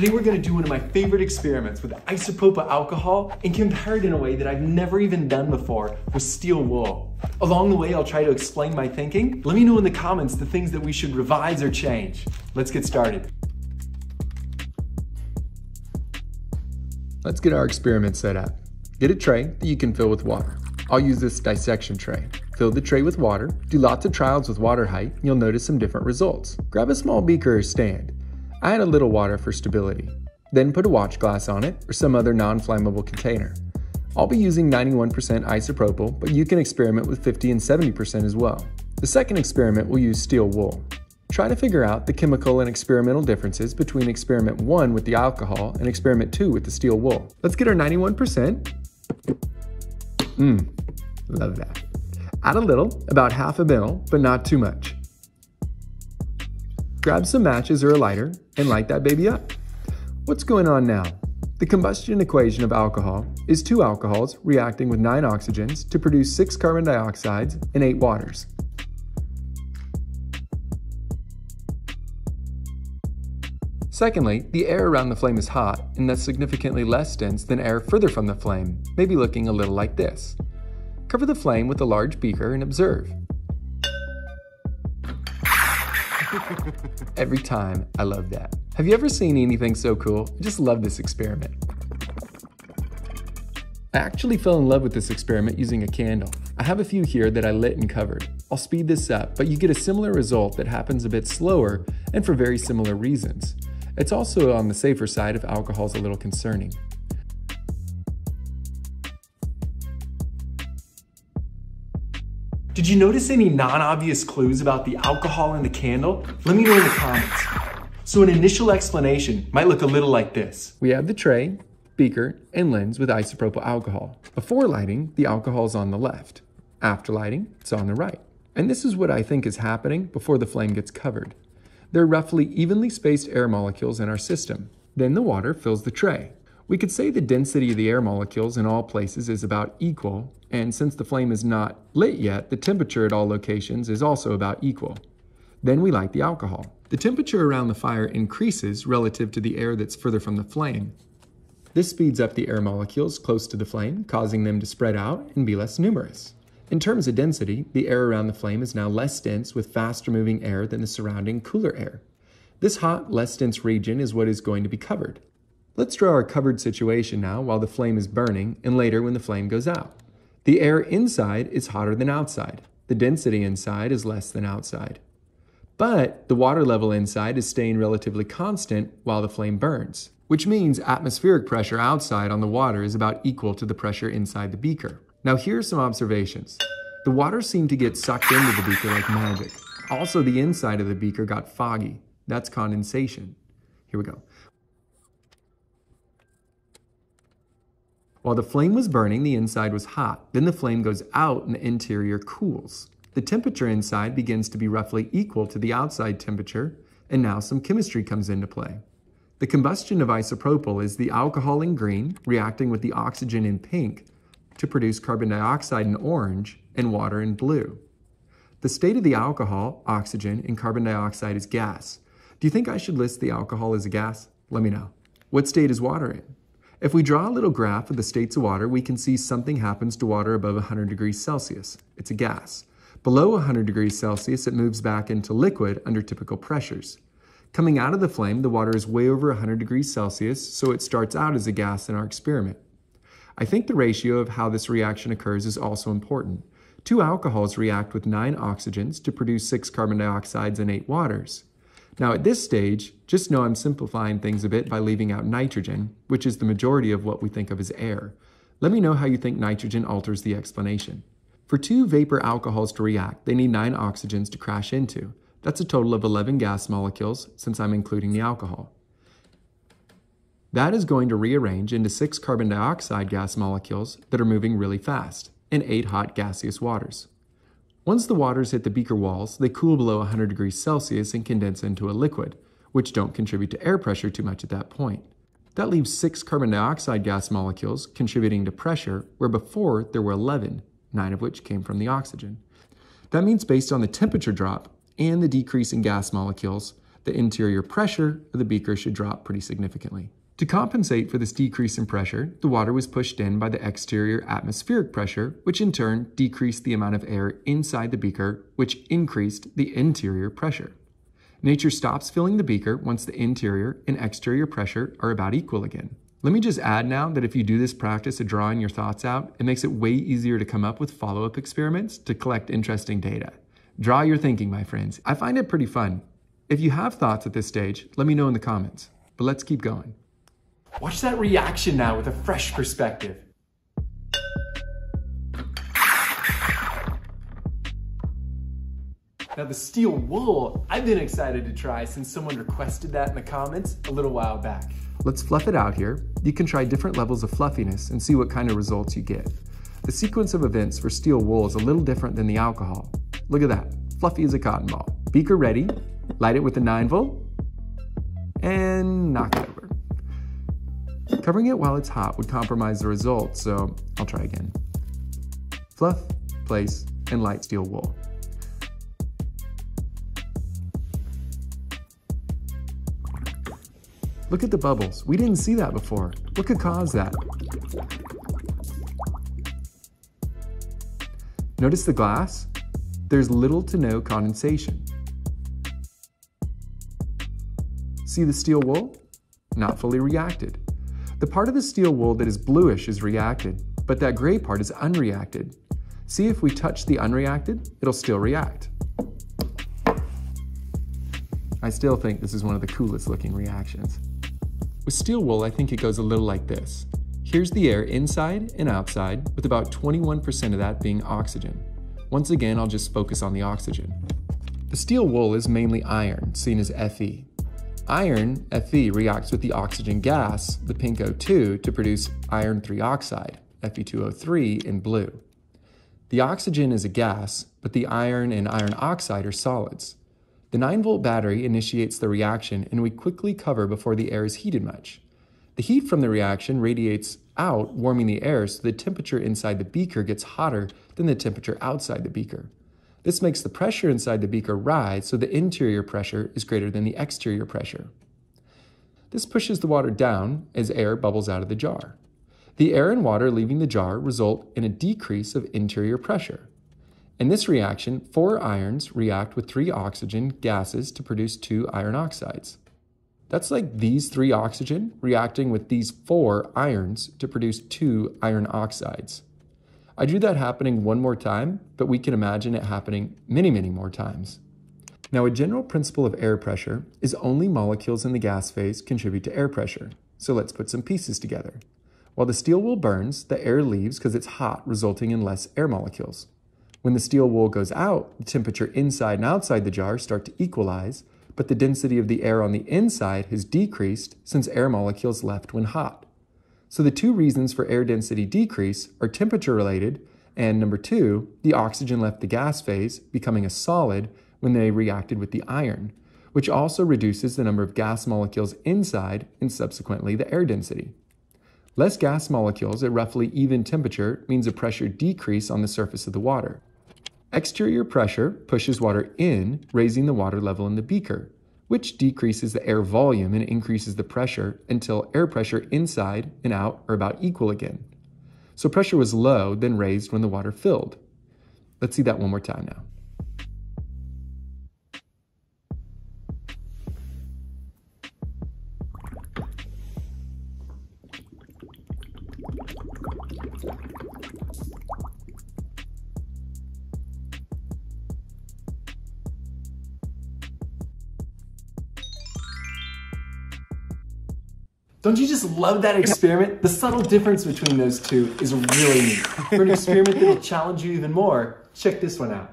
Today we're gonna do one of my favorite experiments with isopropyl alcohol and compare it in a way that I've never even done before with steel wool. Along the way, I'll try to explain my thinking. Let me know in the comments the things that we should revise or change. Let's get started. Let's get our experiment set up. Get a tray that you can fill with water. I'll use this dissection tray. Fill the tray with water, do lots of trials with water height, you'll notice some different results. Grab a small beaker or stand. I add a little water for stability. Then put a watch glass on it or some other non-flammable container. I'll be using 91% isopropyl, but you can experiment with 50 and 70% as well. The second experiment will use steel wool. Try to figure out the chemical and experimental differences between experiment 1 with the alcohol and experiment 2 with the steel wool. Let's get our 91%. Mmm, love that. Add a little, about half a mil, but not too much. Grab some matches or a lighter and light that baby up. What's going on now? The combustion equation of alcohol is two alcohols reacting with nine oxygens to produce six carbon dioxides and eight waters. Secondly, the air around the flame is hot and thus significantly less dense than air further from the flame, maybe looking a little like this. Cover the flame with a large beaker and observe. Every time, I love that. Have you ever seen anything so cool? I just love this experiment. I actually fell in love with this experiment using a candle. I have a few here that I lit and covered. I'll speed this up, but you get a similar result that happens a bit slower and for very similar reasons. It's also on the safer side if alcohol is a little concerning. Did you notice any non-obvious clues about the alcohol in the candle? Let me know in the comments. So an initial explanation might look a little like this. We have the tray, beaker, and lens with isopropyl alcohol. Before lighting, the alcohol is on the left. After lighting, it's on the right. And this is what I think is happening before the flame gets covered. There are roughly evenly spaced air molecules in our system. Then the water fills the tray. We could say the density of the air molecules in all places is about equal, and since the flame is not lit yet, the temperature at all locations is also about equal. Then we light the alcohol. The temperature around the fire increases relative to the air that's further from the flame. This speeds up the air molecules close to the flame, causing them to spread out and be less numerous. In terms of density, the air around the flame is now less dense with faster moving air than the surrounding cooler air. This hot, less dense region is what is going to be covered. Let's draw our covered situation now while the flame is burning and later when the flame goes out. The air inside is hotter than outside. The density inside is less than outside. But the water level inside is staying relatively constant while the flame burns, which means atmospheric pressure outside on the water is about equal to the pressure inside the beaker. Now here are some observations. The water seemed to get sucked into the beaker like magic. Also, the inside of the beaker got foggy. That's condensation. Here we go. While the flame was burning, the inside was hot. Then the flame goes out and the interior cools. The temperature inside begins to be roughly equal to the outside temperature, and now some chemistry comes into play. The combustion of isopropyl is the alcohol in green reacting with the oxygen in pink to produce carbon dioxide in orange and water in blue. The state of the alcohol, oxygen, and carbon dioxide is gas. Do you think I should list the alcohol as a gas? Let me know. What state is water in? If we draw a little graph of the states of water, we can see something happens to water above 100 degrees Celsius. It's a gas. Below 100 degrees Celsius, it moves back into liquid under typical pressures. Coming out of the flame, the water is way over 100 degrees Celsius, so it starts out as a gas in our experiment. I think the ratio of how this reaction occurs is also important. Two alcohols react with nine oxygens to produce six carbon dioxides and eight waters. Now at this stage, just know I'm simplifying things a bit by leaving out nitrogen, which is the majority of what we think of as air. Let me know how you think nitrogen alters the explanation. For two vapor alcohols to react, they need nine oxygens to crash into. That's a total of 11 gas molecules since I'm including the alcohol. That is going to rearrange into six carbon dioxide gas molecules that are moving really fast, and eight hot gaseous waters. Once the waters hit the beaker walls, they cool below 100 degrees Celsius and condense into a liquid, which don't contribute to air pressure too much at that point. That leaves six carbon dioxide gas molecules contributing to pressure, where before there were 11, nine of which came from the oxygen. That means based on the temperature drop and the decrease in gas molecules, the the interior pressure of the beaker should drop pretty significantly. To compensate for this decrease in pressure, the water was pushed in by the exterior atmospheric pressure, which in turn decreased the amount of air inside the beaker, which increased the interior pressure. Nature stops filling the beaker once the interior and exterior pressure are about equal again. Let me just add now that if you do this practice of drawing your thoughts out, it makes it way easier to come up with follow up experiments to collect interesting data. Draw your thinking, my friends. I find it pretty fun. If you have thoughts at this stage, let me know in the comments. But let's keep going. Watch that reaction now with a fresh perspective. Now the steel wool, I've been excited to try since someone requested that in the comments a little while back. Let's fluff it out here. You can try different levels of fluffiness and see what kind of results you get. The sequence of events for steel wool is a little different than the alcohol. Look at that, fluffy as a cotton ball. Beaker ready, light it with a 9 volt, and knock it over. Covering it while it's hot would compromise the result, so I'll try again. Fluff, place, and light steel wool. Look at the bubbles. We didn't see that before. What could cause that? Notice the glass? There's little to no condensation. See the steel wool? Not fully reacted. The part of the steel wool that is bluish is reacted, but that gray part is unreacted. See if we touch the unreacted, it'll still react. I still think this is one of the coolest looking reactions. With steel wool, I think it goes a little like this. Here's the air inside and outside, with about 21% of that being oxygen. Once again, I'll just focus on the oxygen. The steel wool is mainly iron, seen as Fe. Iron, Fe, reacts with the oxygen gas, the pink O2, to produce iron 3 oxide, Fe2O3, in blue. The oxygen is a gas, but the iron and iron oxide are solids. The 9 volt battery initiates the reaction and we quickly cover before the air is heated much. The heat from the reaction radiates out, warming the air so the temperature inside the beaker gets hotter than the temperature outside the beaker. This makes the pressure inside the beaker rise so the interior pressure is greater than the exterior pressure. This pushes the water down as air bubbles out of the jar. The air and water leaving the jar result in a decrease of interior pressure. In this reaction, four irons react with three oxygen gases to produce two iron oxides. That's like these three oxygen reacting with these four irons to produce two iron oxides. I drew that happening one more time, but we can imagine it happening many, many more times. Now, a general principle of air pressure is only molecules in the gas phase contribute to air pressure. So let's put some pieces together. While the steel wool burns, the air leaves because it's hot, resulting in less air molecules. When the steel wool goes out, the temperature inside and outside the jar start to equalize, but the density of the air on the inside has decreased since air molecules left when hot. So the two reasons for air density decrease are temperature related, and number two, the oxygen left the gas phase, becoming a solid when they reacted with the iron, which also reduces the number of gas molecules inside and subsequently the air density. Less gas molecules at roughly even temperature means a pressure decrease on the surface of the water. Exterior pressure pushes water in, raising the water level in the beaker, which decreases the air volume and increases the pressure until air pressure inside and out are about equal again. So pressure was low, then raised when the water filled. Let's see that one more time now. Don't you just love that experiment? The subtle difference between those two is really neat. For an experiment that'll challenge you even more, check this one out.